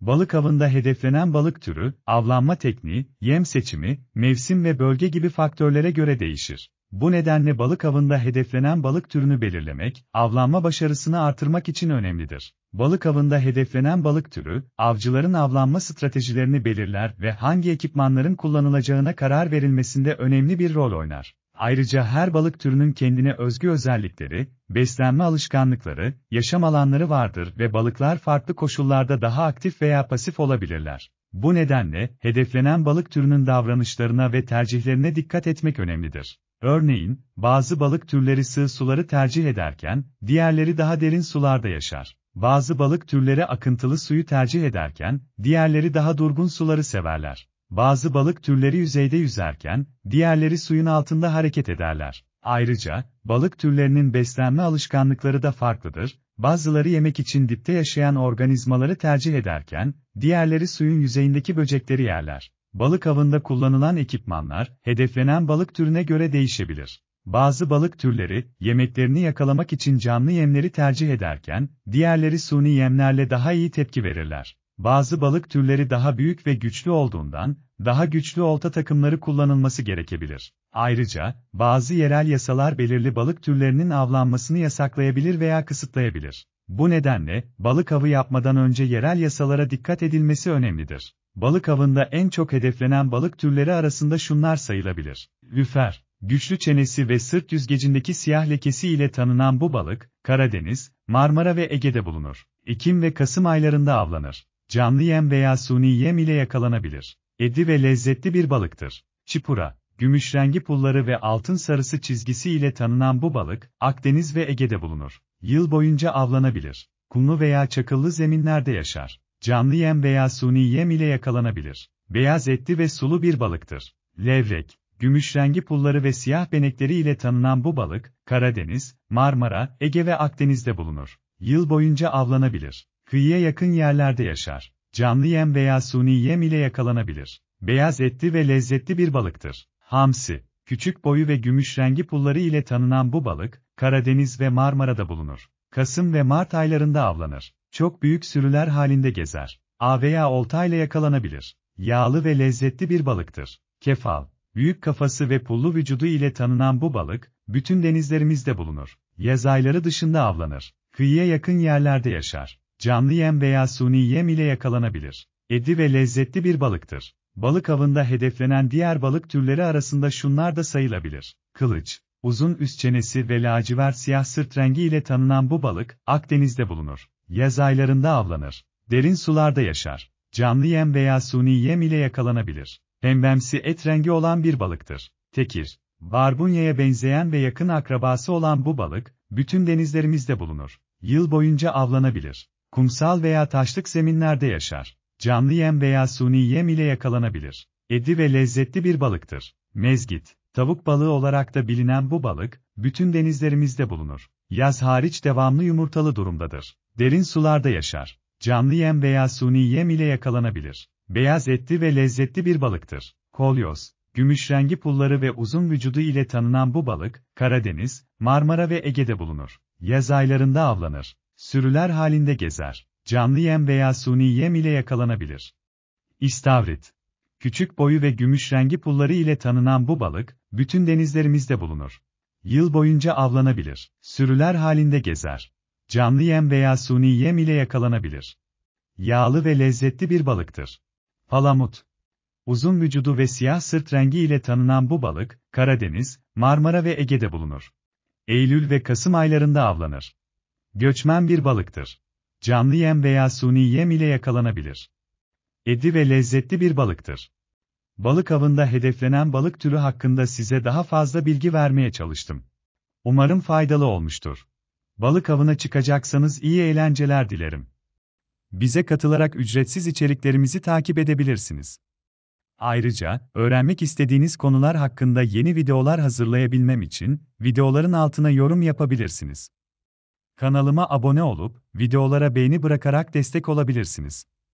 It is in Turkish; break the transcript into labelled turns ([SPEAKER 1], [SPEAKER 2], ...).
[SPEAKER 1] Balık avında hedeflenen balık türü, avlanma tekniği, yem seçimi, mevsim ve bölge gibi faktörlere göre değişir. Bu nedenle balık avında hedeflenen balık türünü belirlemek, avlanma başarısını artırmak için önemlidir. Balık avında hedeflenen balık türü, avcıların avlanma stratejilerini belirler ve hangi ekipmanların kullanılacağına karar verilmesinde önemli bir rol oynar. Ayrıca her balık türünün kendine özgü özellikleri, beslenme alışkanlıkları, yaşam alanları vardır ve balıklar farklı koşullarda daha aktif veya pasif olabilirler. Bu nedenle, hedeflenen balık türünün davranışlarına ve tercihlerine dikkat etmek önemlidir. Örneğin, bazı balık türleri sığ suları tercih ederken, diğerleri daha derin sularda yaşar. Bazı balık türleri akıntılı suyu tercih ederken, diğerleri daha durgun suları severler. Bazı balık türleri yüzeyde yüzerken, diğerleri suyun altında hareket ederler. Ayrıca, balık türlerinin beslenme alışkanlıkları da farklıdır. Bazıları yemek için dipte yaşayan organizmaları tercih ederken, diğerleri suyun yüzeyindeki böcekleri yerler. Balık avında kullanılan ekipmanlar, hedeflenen balık türüne göre değişebilir. Bazı balık türleri, yemeklerini yakalamak için canlı yemleri tercih ederken, diğerleri suni yemlerle daha iyi tepki verirler. Bazı balık türleri daha büyük ve güçlü olduğundan, daha güçlü olta takımları kullanılması gerekebilir. Ayrıca, bazı yerel yasalar belirli balık türlerinin avlanmasını yasaklayabilir veya kısıtlayabilir. Bu nedenle, balık avı yapmadan önce yerel yasalara dikkat edilmesi önemlidir. Balık avında en çok hedeflenen balık türleri arasında şunlar sayılabilir. Lüfer, güçlü çenesi ve sırt yüzgecindeki siyah lekesi ile tanınan bu balık, Karadeniz, Marmara ve Ege'de bulunur. Ekim ve Kasım aylarında avlanır. Canlı yem veya suni yem ile yakalanabilir. Edi ve lezzetli bir balıktır. Çipura, gümüş rengi pulları ve altın sarısı çizgisi ile tanınan bu balık, Akdeniz ve Ege'de bulunur. Yıl boyunca avlanabilir. Kumlu veya çakıllı zeminlerde yaşar. Canlı yem veya suni yem ile yakalanabilir. Beyaz etli ve sulu bir balıktır. Levrek, gümüş rengi pulları ve siyah benekleri ile tanınan bu balık, Karadeniz, Marmara, Ege ve Akdeniz'de bulunur. Yıl boyunca avlanabilir. Kıyıya yakın yerlerde yaşar. Canlı yem veya suni yem ile yakalanabilir. Beyaz etli ve lezzetli bir balıktır. Hamsi, küçük boyu ve gümüş rengi pulları ile tanınan bu balık, Karadeniz ve Marmara'da bulunur. Kasım ve Mart aylarında avlanır. Çok büyük sürüler halinde gezer. A veya olta ile yakalanabilir. Yağlı ve lezzetli bir balıktır. Kefal, büyük kafası ve pullu vücudu ile tanınan bu balık, bütün denizlerimizde bulunur. Yaz ayları dışında avlanır. Kıyıya yakın yerlerde yaşar. Canlı yem veya suni yem ile yakalanabilir. Edi ve lezzetli bir balıktır. Balık avında hedeflenen diğer balık türleri arasında şunlar da sayılabilir. Kılıç, uzun üst çenesi ve lacivert siyah sırt rengi ile tanınan bu balık, Akdeniz'de bulunur. Yaz aylarında avlanır. Derin sularda yaşar. Canlı yem veya suni yem ile yakalanabilir. Pembemsi et rengi olan bir balıktır. Tekir, barbunyaya benzeyen ve yakın akrabası olan bu balık, bütün denizlerimizde bulunur. Yıl boyunca avlanabilir. Kumsal veya taşlık zeminlerde yaşar. Canlı yem veya suni yem ile yakalanabilir. Edi ve lezzetli bir balıktır. Mezgit, tavuk balığı olarak da bilinen bu balık, bütün denizlerimizde bulunur. Yaz hariç devamlı yumurtalı durumdadır. Derin sularda yaşar. Canlı yem veya suni yem ile yakalanabilir. Beyaz etli ve lezzetli bir balıktır. Kolyoz, gümüş rengi pulları ve uzun vücudu ile tanınan bu balık, Karadeniz, Marmara ve Ege'de bulunur. Yaz aylarında avlanır. Sürüler halinde gezer. Canlı yem veya suni yem ile yakalanabilir. İstavrit. Küçük boyu ve gümüş rengi pulları ile tanınan bu balık, bütün denizlerimizde bulunur. Yıl boyunca avlanabilir. Sürüler halinde gezer. Canlı yem veya suni yem ile yakalanabilir. Yağlı ve lezzetli bir balıktır. Palamut. Uzun vücudu ve siyah sırt rengi ile tanınan bu balık, Karadeniz, Marmara ve Ege'de bulunur. Eylül ve Kasım aylarında avlanır. Göçmen bir balıktır. Canlı yem veya suni yem ile yakalanabilir. Edi ve lezzetli bir balıktır. Balık avında hedeflenen balık türü hakkında size daha fazla bilgi vermeye çalıştım. Umarım faydalı olmuştur. Balık avına çıkacaksanız iyi eğlenceler dilerim. Bize katılarak ücretsiz içeriklerimizi takip edebilirsiniz. Ayrıca, öğrenmek istediğiniz konular hakkında yeni videolar hazırlayabilmem için, videoların altına yorum yapabilirsiniz. Kanalıma abone olup, videolara beğeni bırakarak destek olabilirsiniz.